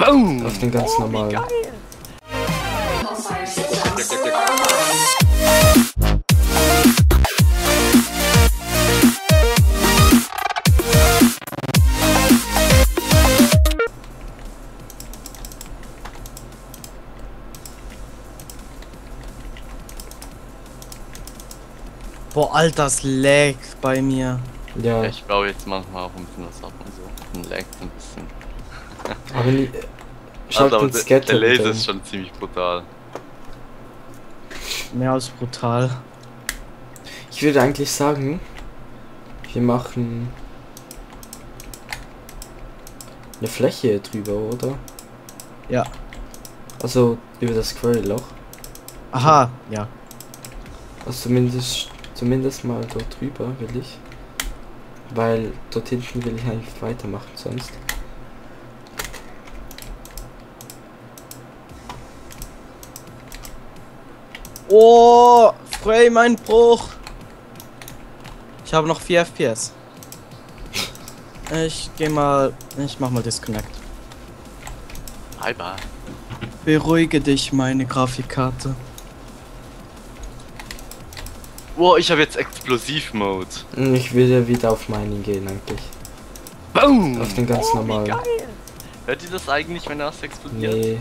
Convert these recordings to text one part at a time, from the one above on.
Boom! Auf den ganz normalen. Boah, Alter, das lag bei mir. Ja, Ich baue jetzt manchmal auch ein bisschen was ab und so. Und laggt ein bisschen. Aber nie, schaut aber den der, Scatter der Laser ist schon ziemlich brutal. Mehr als brutal. Ich würde eigentlich sagen, wir machen eine Fläche drüber, oder? Ja. Also über das Query-Loch. Aha, ja. Also zumindest, zumindest mal dort drüber will ich. Weil dort hinten will ich eigentlich weitermachen sonst. Oh, Frame Einbruch. Ich habe noch 4 FPS. Ich gehe mal, ich mach mal Disconnect. Bye. Beruhige dich, meine Grafikkarte. Wow, ich habe jetzt Explosiv-Mode. Hm, Ich will wieder auf Mining gehen eigentlich. Boom! Auf den ganz normalen. Hört ihr das eigentlich, wenn das explodiert? Nee.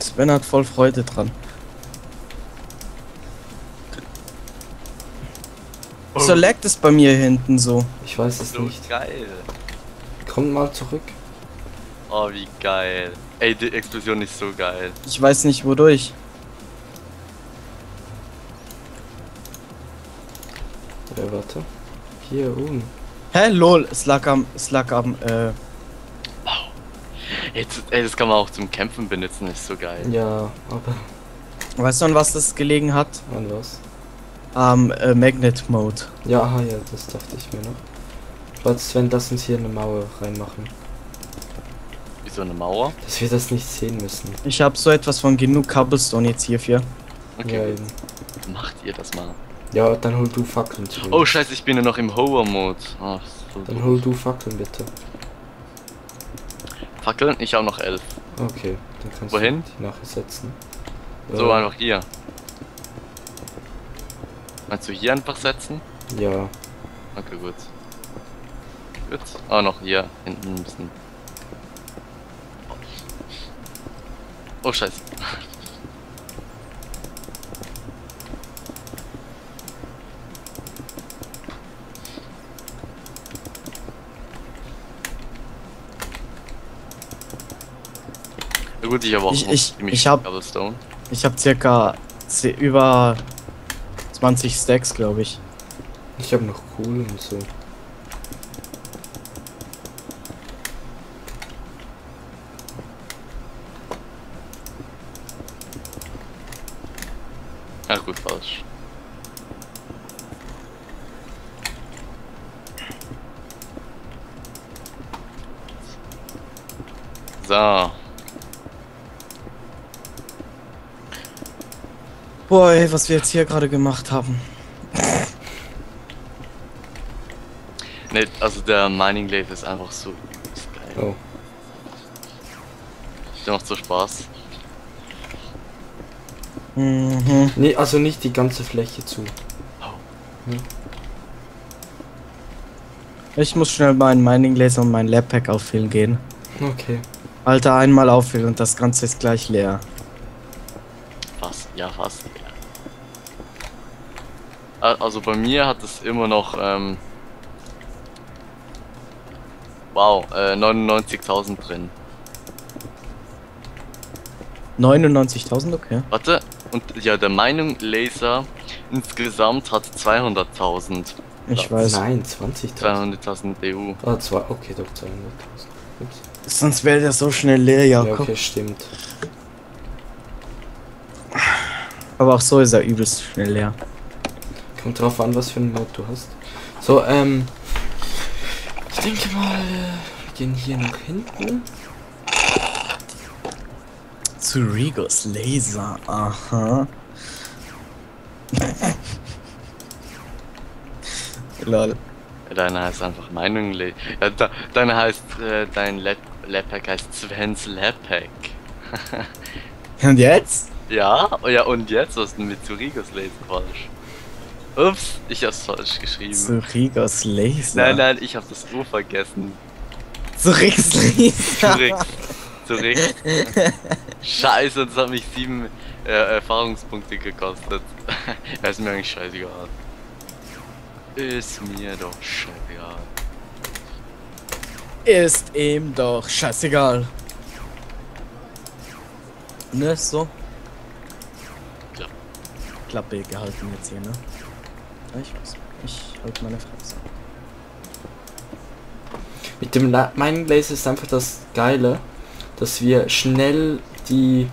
Sven hat voll Freude dran. Oh. So laggt es bei mir hinten so. Ich weiß es So nicht. geil. Kommt mal zurück. Oh, wie geil. Ey, die Explosion ist so geil. Ich weiß nicht wodurch. Ja, warte. Hier oben. Hä, lol, es lag am, es lag am, äh, Jetzt, ey, das kann man auch zum Kämpfen benutzen, ist so geil. Ja, aber weißt du an was das gelegen hat? an was? Am äh, Magnet Mode. Ja, aha, ja, das dachte ich mir noch. Warte, Sven, lass uns hier eine Mauer reinmachen. Wie so eine Mauer. Dass wir das nicht sehen müssen. Ich habe so etwas von genug Cobblestone jetzt hierfür. Okay, Ja, macht ihr das mal. Ja, dann hol du Fackeln zurück. Oh, scheiße, ich bin ja noch im Hover-Mode. Oh, so Dann hol du Fackeln bitte. Fackeln? Ich habe noch elf. Okay, dann kannst Wohin? du die nachher setzen. So, einfach hier. Meinst du hier einfach setzen? Ja, Okay, gut. Gut. Ah, noch hier hinten ein bisschen. Oh, scheiße. Gut, ich habe auch Ich- ich- ich hab- Cobblestone. Ich habe circa über 20 Stacks, glaube ich. ich habe noch Kohle und so. Ach gut, falsch. So. Boah, ey, was wir jetzt hier gerade gemacht haben. Ne, also der Mining Lathe ist einfach so geil. Oh, Der macht so Spaß. Mhm. nee, also nicht die ganze Fläche zu. Ich muss schnell meinen Mining Laser und mein Lab Pack auffüllen gehen. Okay. Alter, einmal auffüllen und das Ganze ist gleich leer. Ja fast. Ja. Al- Also bei mir hat es immer noch, ähm, wow, äh, 99.000 drin. 99.000, okay. Warte, und ja, der Mining Laser insgesamt hat 200.000. Ich Ja. weiß. Nein, 20.000. 200.000 EU. Ah, zwei, okay, doch 200.000. Ups. Sonst wäre der so schnell leer, Ja, Jakob. okay, stimmt. Aber auch so ist er übelst schnell leer. Kommt drauf an, was für einen Mod du hast. So, ähm. Ich denke mal, wir gehen hier nach hinten. Zu Rigos Laser, aha. Lol. Ja, Deine heißt einfach Laser. Ja, de deine heißt, äh, dein Lab, Lepek heißt Svens Lepek. Und jetzt? Ja, oh ja, und jetzt? Was ist denn mit Zurigos Laser falsch? Ups, ich hab's falsch geschrieben. Zurigos Laser. Nein, nein, ich hab das O vergessen. Zurigos Laser. Zurück. Zurück. Scheiße, das hat mich sieben äh, Erfahrungspunkte gekostet. ist mir eigentlich scheißegal. Ist mir doch scheißegal. Ist ihm doch scheißegal. Ne, so. Klappe. Klappe gehalten jetzt hier, ne? Ja, ich weiß. Ich halte meine Fresse. Mit dem La Mining Laser ist einfach das Geile, dass wir schnell die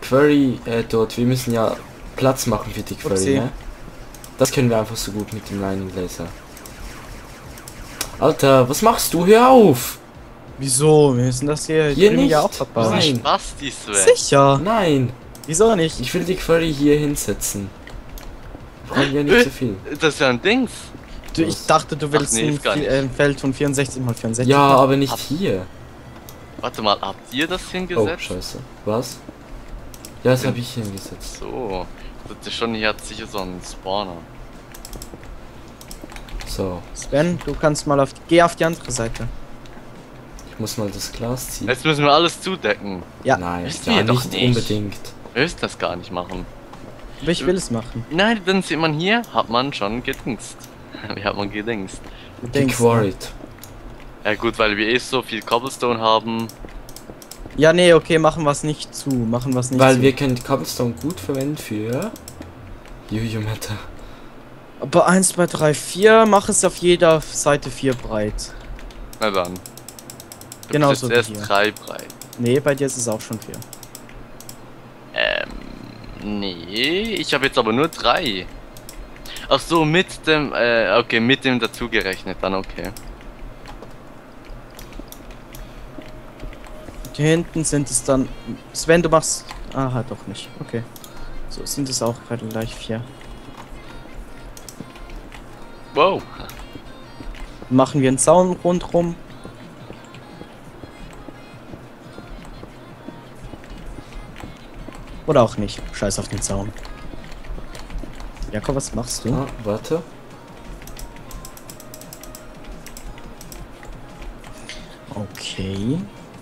Query äh, dort, wir müssen ja Platz machen für die Query, Upsi. ne? Das können wir einfach so gut mit dem Mining Laser. Alter, was machst du? Hör auf! Wieso? Wir müssen das hier, Hier drüben ja nicht. auch verbauen. Nein. Sicher. Nein! Wieso nicht? Ich will die Query hier hinsetzen. Brauchen wir nicht so viel. Das ist ja ein Dings. Du, ich dachte, du willst nee, ein, äh, ein Feld von 64 mal 64. Ja, aber nicht Ab- hier. Warte mal, habt ihr das Oh, hingesetzt? scheiße. Was? Ja, das habe ich hingesetzt. so. Das ist schon hier hat sicher so einen Spawner. So, Sven, du kannst mal auf. Geh auf die andere Seite. ich muss mal das Glas ziehen. Jetzt müssen wir alles zudecken. Ja, Nein, Wisst ja, nicht nicht. unbedingt. Wir müssen das gar nicht machen. aber ich will es machen. Nein, dann sieht man hier, hat man schon gedingst. Wie hat man gedingst? Gequarried. Ja gut, weil wir eh so viel Cobblestone haben. Ja, nee, okay, machen wir es nicht zu. Machen wir es nicht Weil zu. wir können Cobblestone gut verwenden für... Juju Meta. Aber 1, 2, 3, 4, mach es auf jeder Seite 4 breit. Na dann. Du Genau so erst hier. drei breit. Nee, bei dir ist es auch schon 4. Nee, ich habe jetzt aber nur drei. Ach so, mit dem, äh, okay, mit dem dazugerechnet, dann okay. Hier hinten sind es dann. Sven, du machst. Aha, doch nicht. Okay. So sind es auch gerade gleich 4. Wow. Machen wir einen Zaun rundrum. Oder auch nicht. Scheiß auf den Zaun. Jakob, was machst du? Ah, warte. Okay.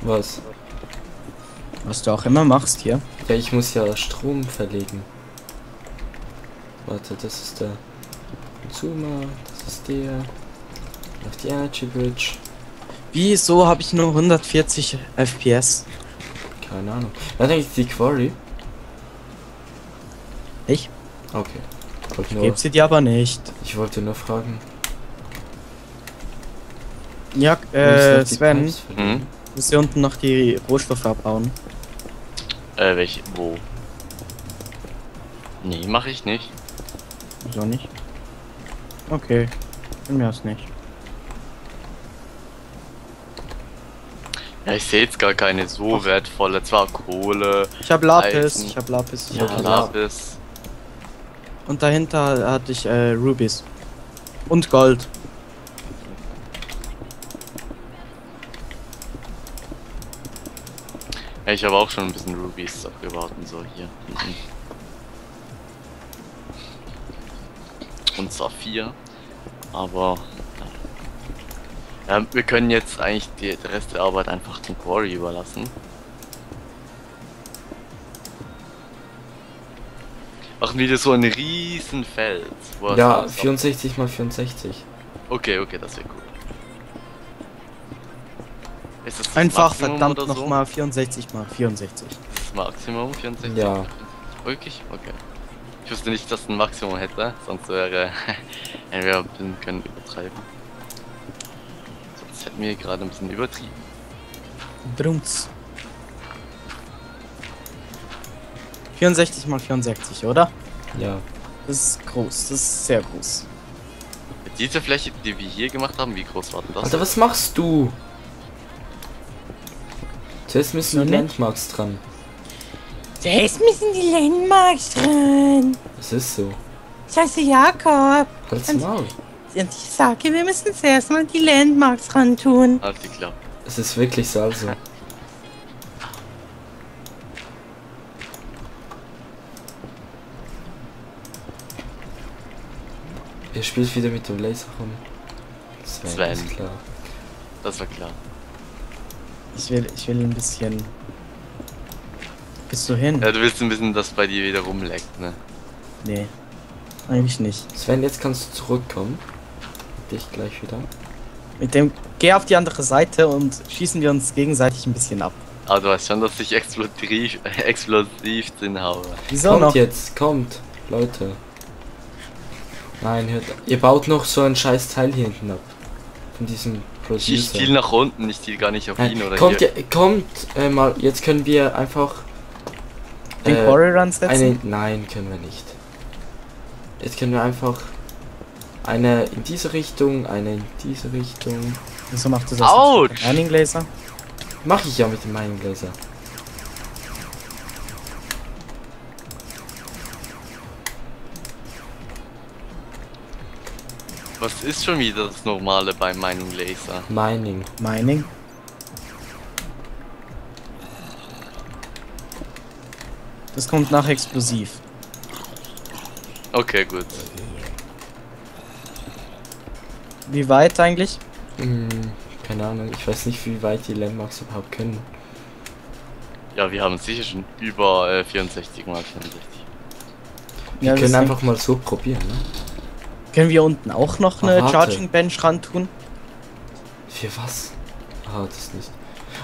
Was? Was du auch immer machst hier. Ja, ich muss ja Strom verlegen. Warte, das ist der Zoomer, das ist der. Auf die Energy Bridge. Wieso habe ich nur 140 FPS? Keine Ahnung. War eigentlich die Quarry? Ich? Okay. Wollte nur, Gib sie dir aber nicht. ich wollte nur fragen. Ja, äh, Sven, Pipes verlegen. Hm? musst hier unten noch die Rohstoffe abbauen. Äh, welche, wo? Nee, mache ich nicht. Wieso nicht? Okay. Von mir aus nicht. Ja, ich sehe jetzt gar keine so wertvolle. Zwar Kohle, Ich habe Lapis, Eisen. ich habe Lapis, ich Ja, hab Lapis. Lapis. Und dahinter hatte ich äh, Rubies. Und Gold. Ja, ich habe auch schon ein bisschen Rubies aufgebaut und so hier. Mhm. Und Saphir. Aber. Ja. ja, wir können jetzt eigentlich die, den Rest der Arbeit einfach dem Quarry überlassen. Machen wieder so ein riesen Feld. Ja, alles ab- 64 mal 64. Okay, okay, das wäre gut. Ist das das Einfach Maximum verdammt so? nochmal 64 mal 64. Das Maximum 64? Ja. Wirklich? Okay. Ich wusste nicht, dass es ein Maximum hätte, sonst wäre wir ein bisschen können übertreiben. Sonst hätten wir gerade ein bisschen übertrieben. Drums. 64 mal 64, oder? Ja. Das ist groß, das ist sehr groß. Diese Fläche, die wir hier gemacht haben, wie groß war denn das? Alter, was machst du? Zuerst müssen So die? Landmarks dran. Zuerst müssen die Landmarks dran. Das ist so. Scheiße, Jakob. Halt's Maul. Und ich sage, wir müssen zuerst mal die Landmarks ran tun. Halt die Klappe. Es ist wirklich so, also. Ihr spielt wieder mit dem Laser rum. Sven, Sven. ist klar. Das war klar. Ich will, ich will ein bisschen. Bist du hin? Ja, du willst ein bisschen, dass bei dir wieder rumleckt, ne? Nee. Eigentlich nicht. Sven, jetzt kannst du zurückkommen. Dich gleich wieder. Mit dem. Geh auf die andere Seite und schießen wir uns gegenseitig ein bisschen ab. Aber du weißt schon, dass ich explosiv, explosiv drin habe. Wieso kommt noch? jetzt, kommt, Leute. Nein, hört. Ihr baut noch so ein scheiß Teil hier hinten ab. Von diesem Ich Producer. ziel nach unten, ich ziel gar nicht auf ihn Nein, oder kommt, hier. ja, kommt äh, mal, jetzt können wir einfach. Den äh, Quarry Run setzen? Eine, nein, können wir nicht. Jetzt können wir einfach eine in diese Richtung, eine in diese Richtung. Wieso macht das? Dem Mining Laser? Mache ich ja mit dem Mining Laser. Was ist schon wieder das Normale beim Mining Laser? Mining. Mining? Das kommt nach explosiv. Okay, gut. Wie weit eigentlich? Hm, keine Ahnung, ich weiß nicht, wie weit die Landmarks überhaupt können. Ja, wir haben sicher schon über äh, 64 mal 64. Wir Ja, können einfach mal so probieren, ne? Können wir unten auch noch Ah, eine warte. Charging Bench ran tun? Für was? Ah, das nicht.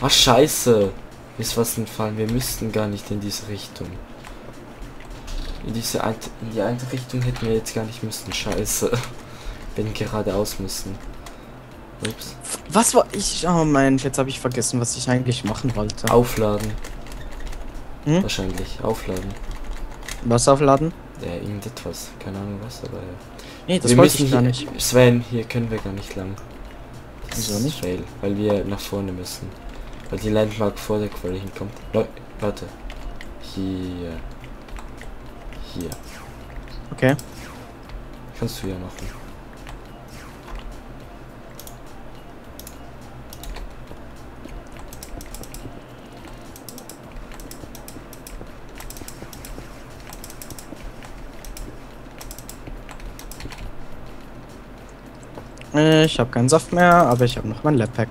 Ah, scheiße. Mir ist was entfallen. Wir müssten gar nicht in diese Richtung. In diese in die eine Richtung hätten wir jetzt gar nicht müssen. Scheiße. Wenn geradeaus müssen. Ups. Was war ich? Oh Mensch, jetzt habe ich vergessen, was ich eigentlich machen wollte. Aufladen. Hm? Wahrscheinlich. Aufladen. Was aufladen? Ja, irgendetwas. Keine Ahnung was, aber ja. Nee, das wir wollte müssen ich gar hier, nicht. Sven, hier können wir gar nicht lang. Das Wieso nicht? Fail, weil wir nach vorne müssen. Weil die Landmark vor der Quelle hinkommt. Le warte. Hier. Hier. Okay. Kannst du ja machen. Ich habe keinen Saft mehr, aber ich habe noch mein Labpack.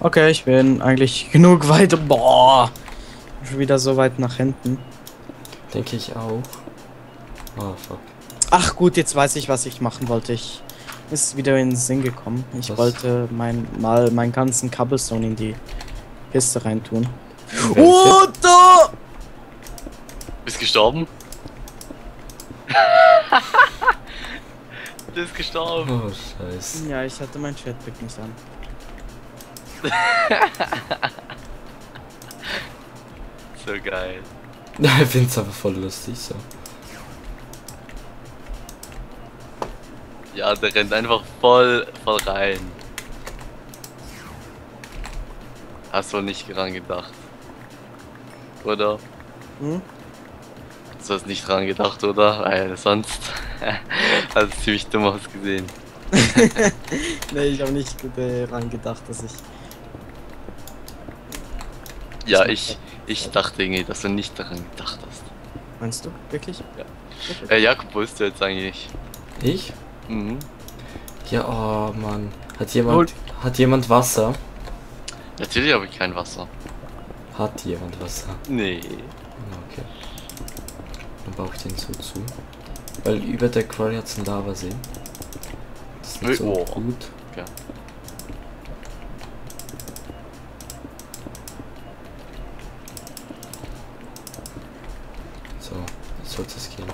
Okay, ich bin eigentlich genug weit. Boah! Schon wieder so weit nach hinten. Denke ich auch. Oh fuck. Ach gut, jetzt weiß ich, was ich machen wollte. Ich ist wieder in den Sinn gekommen. Ich Was? wollte mein mal meinen ganzen Cobblestone in die Kiste reintun. Oh, da! Bist gestorben? du bist gestorben. Oh scheiße. Ja, ich hatte mein Chatback nicht an. So geil. Ich find's aber voll lustig so. Ja, der rennt einfach voll, voll rein. Hast wohl nicht dran gedacht. Oder? Hm? Du hast nicht dran gedacht, oder? Weil sonst hast du ziemlich dumm ausgesehen. Nee, ich habe nicht daran gedacht, dass ich. Ja, ich, ich dachte irgendwie, dass du nicht daran gedacht hast. Meinst du? Wirklich? Ja. Wirklich? Äh, Jakob, wo bist du jetzt eigentlich? Ich? Mhm. Ja, oh Mann. Hat jemand, hat jemand Wasser? Natürlich habe ich kein Wasser. Hat jemand Wasser? Nee. Okay. Dann baue ich den so zu. Weil über der Quarry hat's einen Lavasee. Das ist nicht so Oh. gut. Okay. So, jetzt sollte es gehen.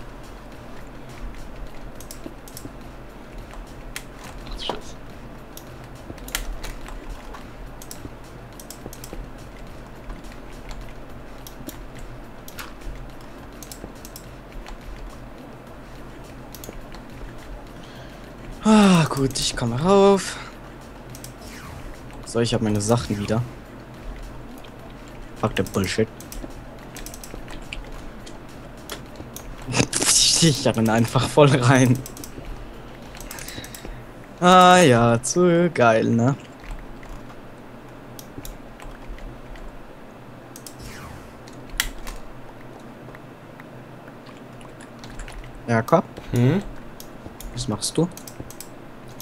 Ah, gut, ich komme rauf. So, ich habe meine Sachen wieder. Fuck der Bullshit. Ich bin einfach voll rein. Ah ja, zu geil, ne? Jakob, Hm? was machst du?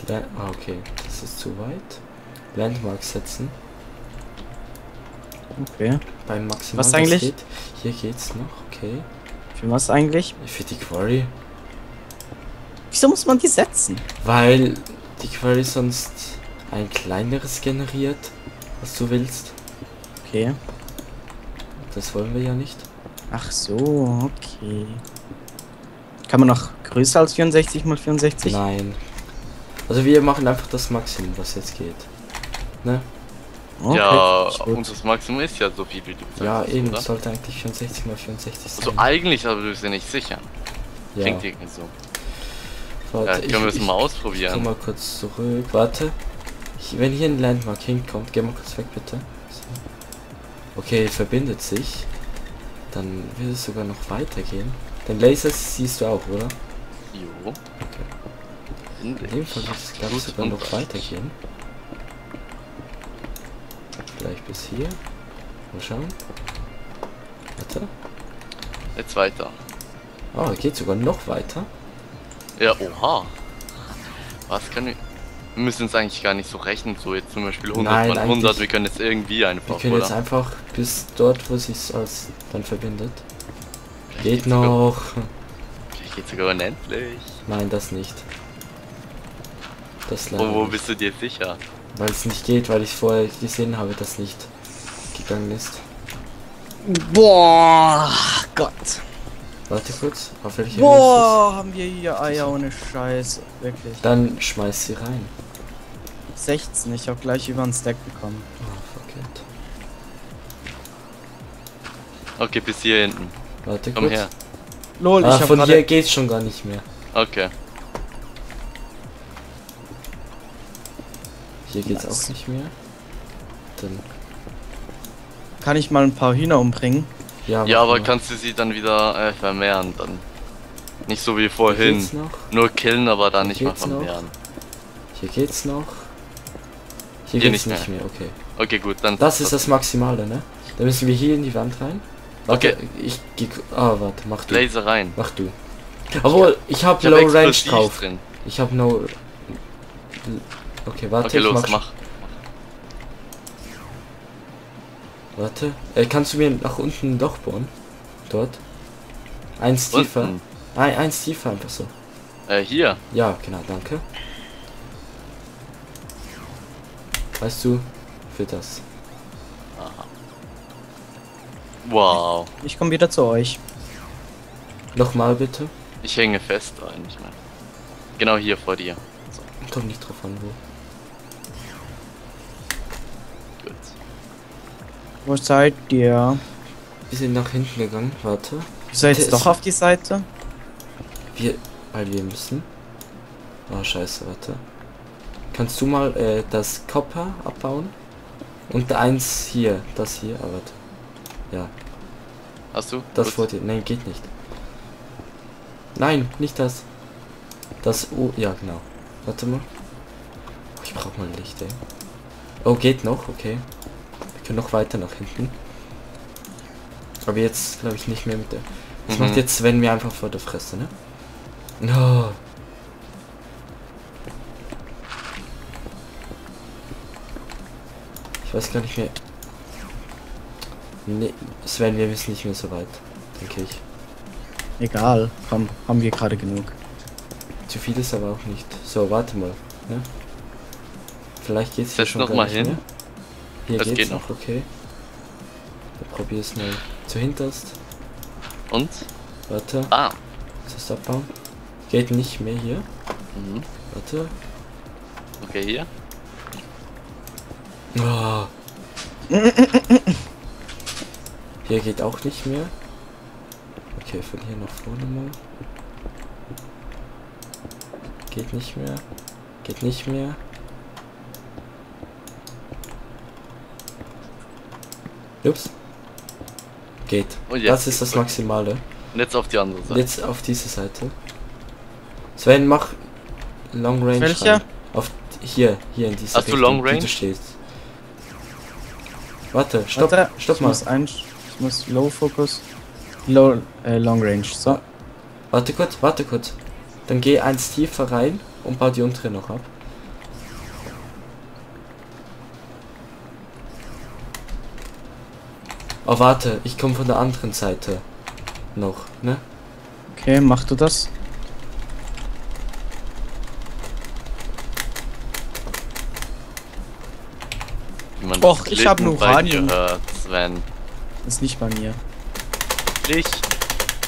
La ah, okay. Das ist zu weit. Landmark setzen. Okay. Beim Maximal. Was eigentlich? Geht. Hier geht's noch, okay. Für was eigentlich? Für die Quarry. Wieso muss man die setzen? Weil die Quarry sonst ein kleineres generiert, was du willst. Okay. Das wollen wir ja nicht. Ach so, okay. Kann man noch größer als 64 mal 64? Nein. Also wir machen einfach das Maximum, was jetzt geht. Ne? Okay, ja, ist gut. unser Maximum ist ja so viel wie du Ja, eben. oder? Sollte eigentlich 64 mal 64 sein. Also eigentlich, aber du bist ja nicht sicher. ja. Klingt irgendwie so. Ja, Warte, können wir das ich, mal ich komm ausprobieren? mal kurz zurück. Warte. Ich, wenn hier ein Landmark hinkommt, geh mal kurz weg, bitte. So. Okay, verbindet sich. Dann wird es sogar noch weitergehen. Den Laser siehst du auch, oder? Jo. Okay. In dem ich. Fall wird es, glaube ich, sogar noch weitergehen. Vielleicht bis hier. Mal schauen. Warte. Jetzt weiter. Oh, geht sogar noch weiter. Ja, oha. Was können wir... Wir müssen es eigentlich gar nicht so rechnen, so jetzt zum Beispiel 100 Nein, von 100, eigentlich- wir können jetzt irgendwie Wir einfach, können oder? jetzt einfach bis dort, wo sich als dann verbindet. Vielleicht Geht geht's sogar- noch. Vielleicht geht's sogar unendlich. Nein, das nicht. Das Wo, leider wo nicht. bist du dir sicher? Weil es nicht geht, weil ich vorher gesehen habe, dass nicht gegangen ist. Boah, Gott. Warte kurz, auf welche Höhe Boah, haben wir hier Eier ohne Scheiß. Wirklich. Dann schmeiß sie rein. 16, ich habe gleich über einen Stack bekommen. Oh, fuck it. Okay, bis hier hinten. Warte Komm kurz. her. Lol, Ah, ich habe von hier geht's schon gar nicht mehr. Okay. Hier geht's Nice. auch nicht mehr. Dann. Kann ich mal ein paar Hühner umbringen? Ja, Ja, aber mal. kannst du sie dann wieder äh, vermehren dann? Nicht so wie Hier vorhin. geht's noch. Nur killen, aber dann Hier nicht mal geht's noch. vermehren. Hier geht's noch. Hier, Hier geht's nicht nicht mehr. okay. Okay, gut, dann. Das ist das Maximale, ne? Dann müssen wir hier in die Wand rein. Warte, Okay. ich geh. Ah, warte, mach du. Laser rein. Mach du. Obwohl, ich habe Ich hab Low Range drauf. drin. Ich habe No. Okay, warte, Okay, ich los, mach. mach. Warte. Äh, kannst du mir nach unten Loch bohren? Dort. Eins tiefer. Unten. Ein, eins tiefer einfach so. Äh, hier. Ja, genau, danke. Weißt du, für das. Wow. Ich komme wieder zu euch. Nochmal bitte. Ich hänge fest ein, ich meine. Genau hier vor dir. Kommt nicht drauf an, wo. Wo seid ihr? Wir sind nach hinten gegangen, warte. Ihr seid jetzt doch auf die Seite? Wir, weil wir müssen. Oh, scheiße, warte. Kannst du mal äh, das Copper abbauen? Und eins hier, das hier, ah, warte. Ja, Hast du? das Gut. vor dir. Nein, geht nicht. Nein, nicht das. Das, oh, ja, genau. Warte mal. Ich brauch mal Licht, ey. Oh, geht noch, okay. Wir können noch weiter nach hinten. Aber jetzt, glaube ich, nicht mehr mit der. Das Mhm. macht jetzt Sven mir einfach vor der Fresse, ne? No. Ich weiß gar nicht mehr. Nee, Sven, wir müssen nicht mehr so weit, denke ich. Egal, komm, haben wir gerade genug. Zu viel ist aber auch nicht. So, warte mal. Ne? Vielleicht geht's hier Setz schon noch gar mal nicht hin. Mehr. Hier Das geht's geht noch, okay. Dann probier's mal zu hinterst. Und? Warte, Ah. das abbauen. Geht nicht mehr hier. Mhm. Warte. Okay, hier. Oh. Hier geht auch nicht mehr. Okay, von hier nach vorne mal. Geht nicht mehr. Geht nicht mehr. Ups. Geht. Und jetzt das ist das. Maximale. Und jetzt auf die andere Seite. jetzt auf diese Seite. Sven, mach Long Range. Welcher? rein. Auf hier, hier in diese Hast du Richtung, Long die Range? Du stehst. Warte, stopp, Warte, stopp ich mal. muss ein, ich muss Low Focus, Low, äh, Long Range. So, Warte kurz, warte kurz. Dann geh eins tiefer rein und bau die untere noch ab. Oh, warte, ich komme von der anderen Seite. Noch, ne? okay, mach du das. Man Och, ich hab Klicken nur Uranium. dir hört, Sven. Ist nicht bei mir. Ich.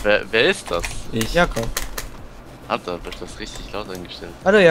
Wer, wer ist das? Ich. Jakob. Hat er wird das richtig laut eingestellt. Hallo Jakob.